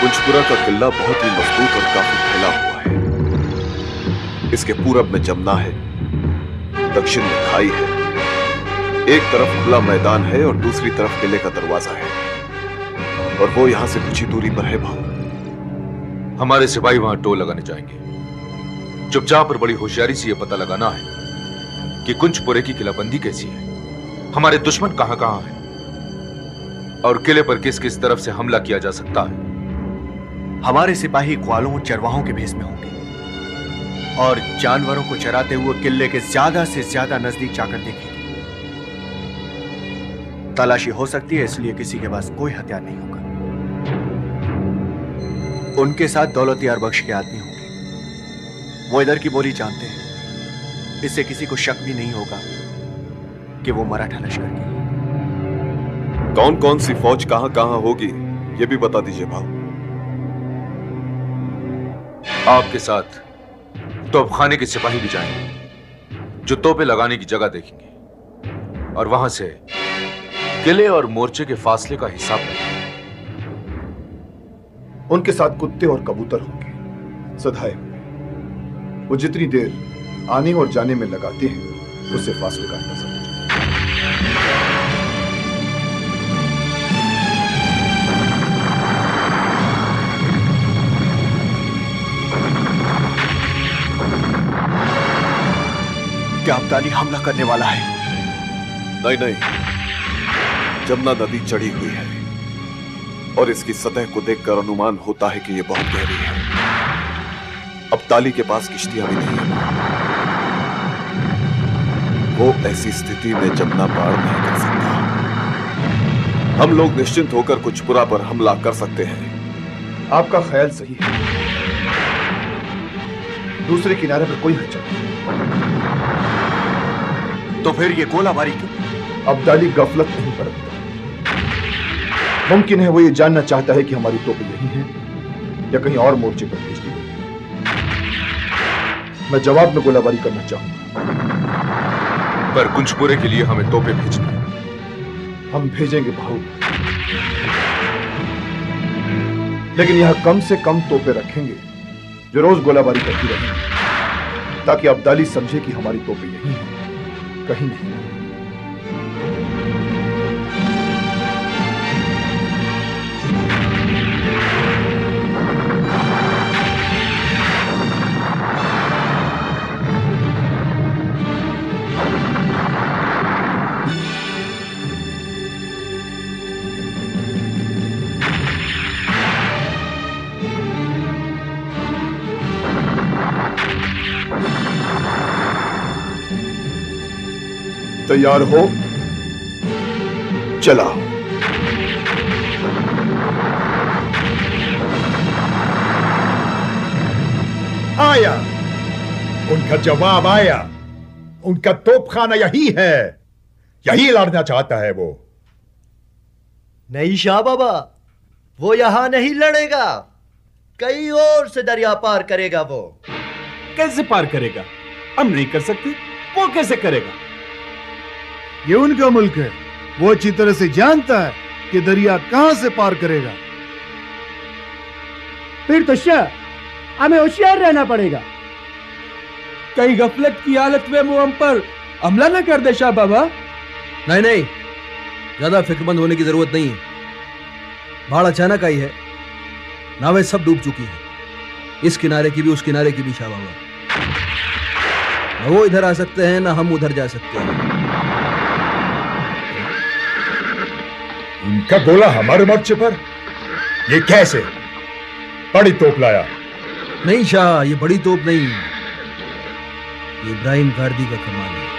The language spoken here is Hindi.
कुंजपुरा का किला बहुत ही मज़बूत और काफ़ी फैला हुआ है। इसके पूरब में जमुना है, दक्षिण में खाई है। एक तरफ़ खुला मैदान है और दूसरी तरफ़ किले का दरवाज़ा है। और वो यहाँ से कुछ ही दूरी पर है भाव हमारे सिपाही वहाँ टोल लगाने जाएँगे। चुपचाप और बड़ी होशियारी से यह पता लगाना है कि कुंजपुरे की किलाबंदी कैसी है। हमारे दुश्मन कहाँ कहाँ हैं? और किले पर किस किस तरफ़ से हमला किया जा सकता है? हमारे सिपाही ग्वालों चरवाहों के भेस में होंगे। और जानवरों को चराते हुए किले के ज़्यादा से ज़्यादा नज़दीक जाकर देखेंगे। तलाशी हो सकती है, इसलिए किसी के पास कोई हथियार नहीं होगा। उनके साथ दौलतियार बख्श के आदमी होंगे। वो इधर की बोली जानते हैं। इससे किसी को शक भी नहीं होगा कि वो मराठा लश्कर के कौन कौन सी फौज कहाँ कहाँ होगी, ये भी बता दीजिए भाव। आपके साथ तोपखाने के सिपाही भी जाएँगे, जो तोपे लगाने की जगह देखेंगे। और वहाँ से किले और मोर्चे के फासले का हिसाब लगाएँगे उनके साथ कुत्ते और कबूतर होंगे। सधाए, वो जितनी देर आने और जाने में लगाते हैं, उससे फासले का अंदाज़ा अब्दाली हमला करने वाला है। नहीं नहीं। जमुना नदी चढ़ी हुई है और इसकी सतह को देखकर अनुमान होता है कि यह बहुत गहरी है अब ताली के पास किश्तियाँ भी नहीं है। वो ऐसी स्थिति में जमुना पार नहीं कर सकता हम लोग निश्चिंत होकर कुछ पुरा पर हमला कर सकते हैं। आपका ख्याल सही है। दूसरे किनारे पर कोई हलचल नहीं। तो फिर ये गोलाबारी क्यों? अब्दाली गफलत नहीं बरतता। मुमकिन है वो ये जानना चाहता है कि हमारी तोपें यही है या कहीं और मोर्चे पर भेज दी गई। मैं जवाब में गोलाबारी करना चाहूँगा। पर कुंजपुरे के लिए हमें तोपे भेजनी है। हम भेजेंगे भाऊ। लेकिन यहाँ कम से कम तोपे रखेंगे जो रोज गोलाबारी करती रहेंगी ताकि अब्दाली समझे कि हमारी तोपें यही हैं। कहीं नहीं। तैयार हो। चला। आया। उनका जवाब आया। उनका तोपखाना यही है। यही लड़ना चाहता है वो। नहीं शाह बाबा वो यहाँ नहीं लड़ेगा। कई और से दरिया पार करेगा वो। कैसे पार करेगा? हम नहीं कर सकते। वो कैसे करेगा? ये उनका मुल्क है। वो अच्छी तरह से जानता है कि दरिया कहाँ से पार करेगा। फिर तो शाह हमें होशियार रहना पड़ेगा। कहीं गफलत की हालत में वो हम पर हमला न कर दे शाह बाबा। नहीं नहीं ज़्यादा फिक्रमंद होने की ज़रूरत नहीं है। बाढ़ अचानक आई है नावें सब डूब चुकी है। इस किनारे की भी उस किनारे की भी शाह बाबा। न वो इधर आ सकते हैं ना हम उधर जा सकते हैं। उनका गोला हमारे मोर्चे पर? ये कैसे? बड़ी तोप लाया। नहीं शाह, ये बड़ी तोप नहीं। इब्राहिम गार्दी का कमाल है।